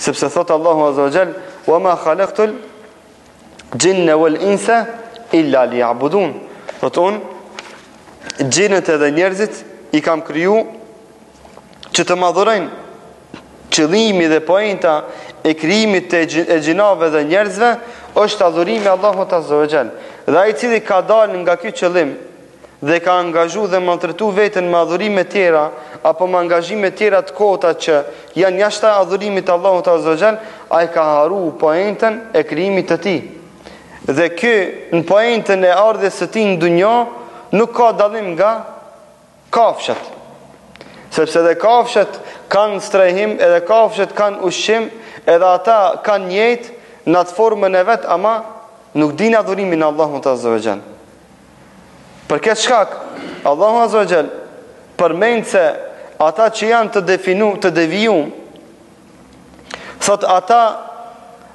Sepse thotë Allahu Azza wa Jall, "Wa ma khalaqtul jinna wal insa illa liya'budun." Thotë unë, xhinët edhe njerëzit i kam kriju që të m'adhurojnë qëllimi dhe poenta e krijimit të xhinave dhe njerëzve është adhurimi Allahut Azza wa Jall. Dhe ai i cili ka dalë nga ky qëllim dhe ka angazhu dhe maltretu vetën me adhurime tjera, apo me angazhime tjera të kota që janë jashta adhurimit të Allahut Azza wa Jall, ai ka haru poentën e krijimit të tij. Dhe ky në poentën e ardhjes të tij në dunja, nuk ka dallim nga kafshet. Sepse edhe kafshet kanë strehim, edhe kafshet kanë ushqim, edhe ata kanë jetë në atë formën e vet, ama nuk dinë adhurimin Allahut Azza wa Jall. Për këtë shkak, Allahu Azza wa Jall përmend se ata që janë të definu, të devijum, thotë ata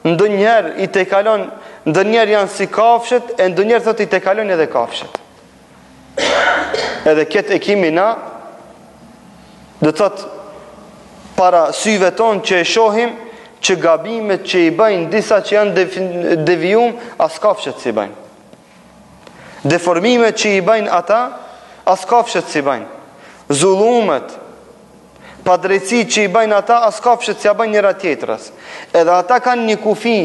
ndonjëherë i tejkalon, ndonjëherë janë si kafshet, e ndonjëherë thotë i tejkalojnë edhe kafshet. Edhe këtë e kimi na, do të thotë para syve tonë që e shohim, që gabimet që i bëjnë disa që janë devijum, as kafshet s'i bëjnë. Deformimet që i bëjnë ata, as kafshët s'i bëjnë. Zullumet, padrejtësitë që i bëjnë ata, as kafshët s'ia bëjnë njëra tjetrës. Edhe ata kanë një kufi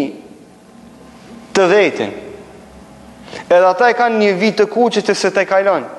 të vetin. Edhe ata e kanë një vi të kuqe e s'e tejkalojnë.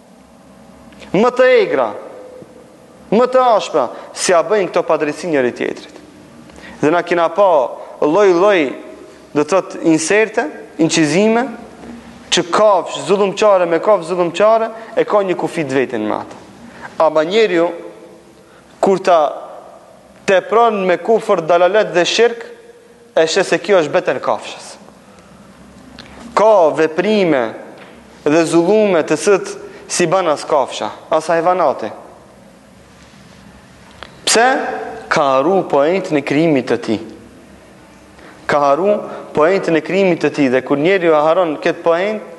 Më të egra, më të ashpra, s'ia bëjnë këto padrejtësi njëri-tjetrit. Dhe na kina pa lloj-lloj do të thotë inserte, incizime, që kafsh zullumqare me kafsh zullumqare, e ka një kufi të vetin me atë. Ama njeriu, kur ta tepron me kufër dalalet dhe shirk, E sheh se kjo është beter kafshës. Ka veprime dhe zullume që s'i ban as kafsha, as hajvanati. Pse? Ka harru poentën e krijimit të tij. Ka harru poentën e krijimit të tij dhe kur njeriu harron këtë poentë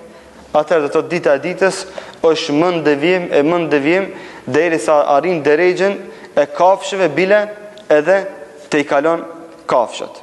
Atëherë do të thotë dita e ditës është më në devijim e më në devijim derisa arrin derexhen e kafshëve bile edhe tejkalon kafshët.